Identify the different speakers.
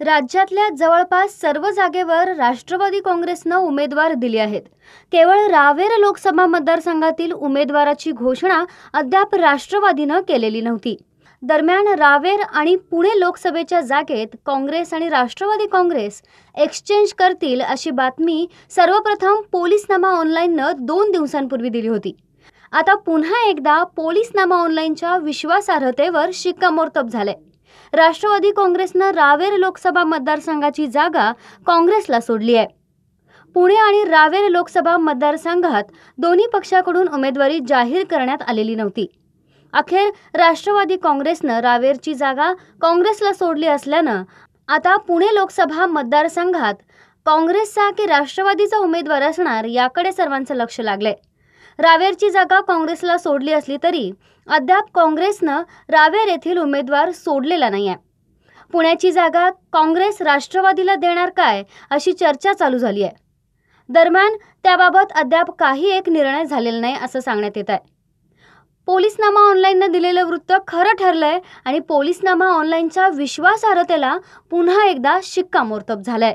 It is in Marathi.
Speaker 1: राज्यातल्या जवळपास सर्व जागेवर राष्ट्रवादी काँग्रेसनं उमेदवार दिले आहेत. केवळ रावेर लोकसभा मतदारसंघातील उमेदवाराची घोषणा अद्याप राष्ट्रवादीनं केलेली नव्हती. दरम्यान रावेर आणि पुणे लोकसभेच्या जागेत काँग्रेस आणि राष्ट्रवादी काँग्रेस एक्सचेंज करतील अशी बातमी सर्वप्रथम पोलीसनामा ऑनलाईननं दोन दिवसांपूर्वी दिली होती. आता पुन्हा एकदा पोलीसनामा ऑनलाईनच्या विश्वासार्हतेवर शिक्कामोर्तब झालंय. राष्ट्रवादी काँग्रेसनं रावेर लोकसभा मतदारसंघाची जागा काँग्रेसला सोडली आहे. पुणे आणि रावेर लोकसभा मतदारसंघात दोन्ही पक्षाकडून उमेदवारी जाहीर करण्यात आलेली नव्हती. अखेर राष्ट्रवादी काँग्रेसनं रावेरची जागा काँग्रेसला सोडली असल्यानं आता पुणे लोकसभा मतदारसंघात काँग्रेसचा की राष्ट्रवादीचा उमेदवार असणार याकडे सर्वांचं लक्ष लागलंय. रावेरची जागा काँग्रेसला सोडली असली तरी अद्याप काँग्रेसनं रावेर येथील उमेदवार सोडलेला नाही आहे पुण्याची जागा काँग्रेस राष्ट्रवादीला देणार काय अशी चर्चा चालू झाली आहे दरम्यान त्याबाबत अद्याप काही एक निर्णय झालेला नाही असं सांगण्यात येत आहे. पोलीसनामा ऑनलाईननं दिलेलं वृत्त खरं ठरलंय आणि पोलीसनामा ऑनलाईनच्या विश्वासार्हतेला पुन्हा एकदा शिक्कामोर्तब झालंय.